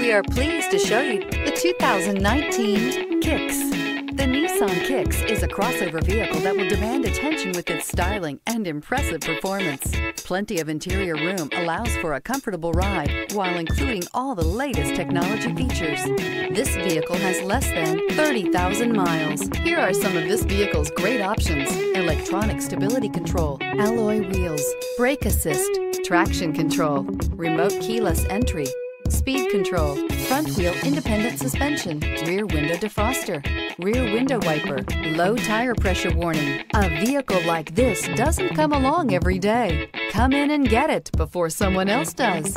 We are pleased to show you the 2019 Kicks. The Nissan Kicks is a crossover vehicle that will demand attention with its styling and impressive performance. Plenty of interior room allows for a comfortable ride while including all the latest technology features. This vehicle has less than 30,000 miles. Here are some of this vehicle's great options. Electronic stability control, alloy wheels, brake assist, traction control, remote keyless entry, speed control, front wheel independent suspension, rear window defroster, rear window wiper, low tire pressure warning. A vehicle like this doesn't come along every day. Come in and get it before someone else does.